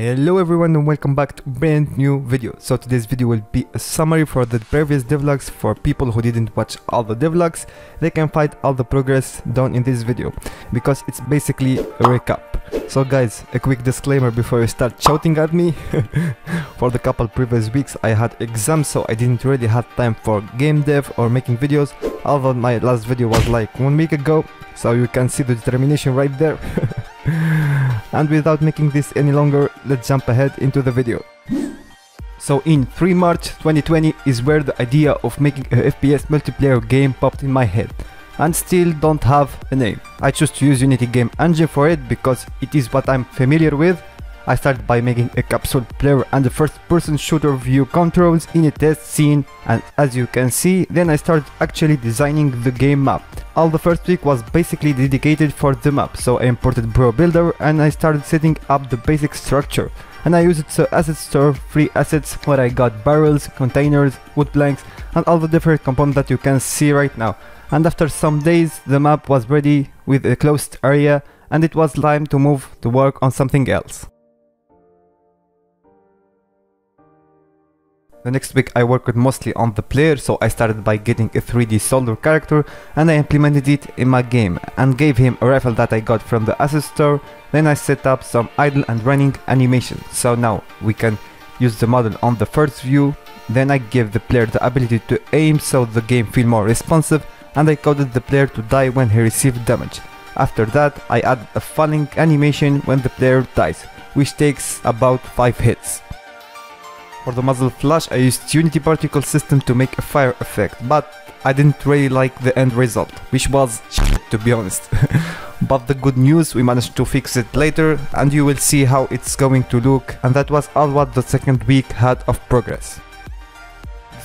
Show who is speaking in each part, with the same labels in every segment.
Speaker 1: Hello everyone and welcome back to brand new video. So today's video will be a summary for the previous devlogs for people who didn't watch all the devlogs. They can find all the progress done in this video because it's basically a recap. So guys, a quick disclaimer before you start shouting at me. for the couple previous weeks I had exams so I didn't really have time for game dev or making videos. Although my last video was like one week ago so you can see the determination right there. and without making this any longer, let's jump ahead into the video. So in 3 March 2020 is where the idea of making a FPS multiplayer game popped in my head and still don't have a name. I chose to use Unity Game Engine for it because it is what I'm familiar with. I started by making a capsule player and the first person shooter view controls in a test scene and as you can see then I started actually designing the game map. All the first week was basically dedicated for the map, so I imported ProBuilder and I started setting up the basic structure. And I used the asset store free assets where I got barrels, containers, wood planks and all the different components that you can see right now. And after some days the map was ready with a closed area and it was time to move to work on something else. The next week I worked mostly on the player so I started by getting a 3D soldier character and I implemented it in my game and gave him a rifle that I got from the asset store then I set up some idle and running animation so now we can use the model on the first view then I give the player the ability to aim so the game feel more responsive and I coded the player to die when he received damage. After that I added a falling animation when the player dies which takes about 5 hits. For the muzzle flash I used Unity particle system to make a fire effect, but I didn't really like the end result, which was to be honest. but the good news, we managed to fix it later and you will see how it's going to look and that was all what the second week had of progress.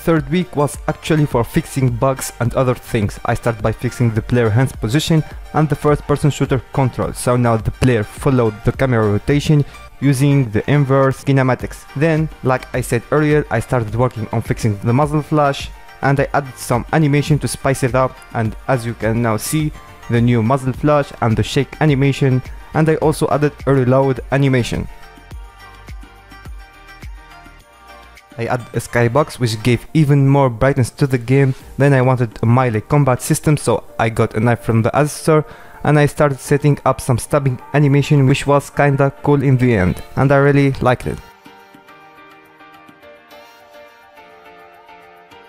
Speaker 1: Third week was actually for fixing bugs and other things. I started by fixing the player hands position and the first person shooter control, so now the player followed the camera rotation using the inverse kinematics. Then, like I said earlier, I started working on fixing the muzzle flash and I added some animation to spice it up and as you can now see, the new muzzle flash and the shake animation and I also added a reload animation. I added a skybox which gave even more brightness to the game, then I wanted a melee combat system so I got a knife from the Asset store and I started setting up some stabbing animation which was kinda cool in the end and I really liked it.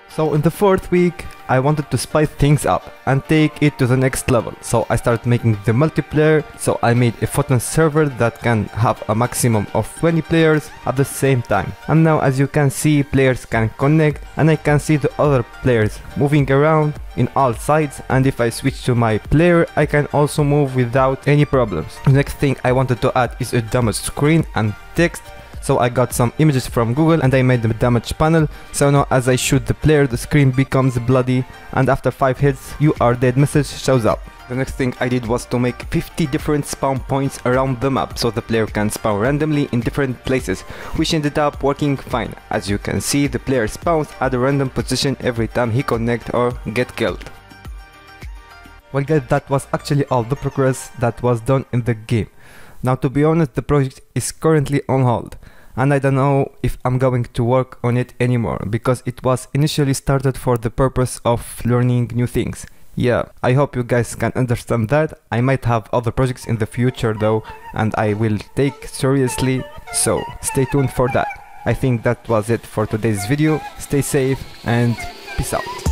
Speaker 1: So in the fourth week, I wanted to spice things up and take it to the next level. So I started making the multiplayer, so I made a Photon server that can have a maximum of 20 players at the same time. And now as you can see, players can connect and I can see the other players moving around in all sides and if I switch to my player, I can also move without any problems. The next thing I wanted to add is a damage screen and text so I got some images from Google and I made the damage panel. So now as I shoot the player, the screen becomes bloody and after 5 hits, you are dead message shows up. The next thing I did was to make 50 different spawn points around the map so the player can spawn randomly in different places, which ended up working fine. As you can see, the player spawns at a random position every time he connect or get killed. Well guys, that was actually all the progress that was done in the game. Now to be honest, the project is currently on hold and I don't know if I'm going to work on it anymore because it was initially started for the purpose of learning new things. Yeah, I hope you guys can understand that. I might have other projects in the future though and I will take seriously, so stay tuned for that. I think that was it for today's video. Stay safe and peace out.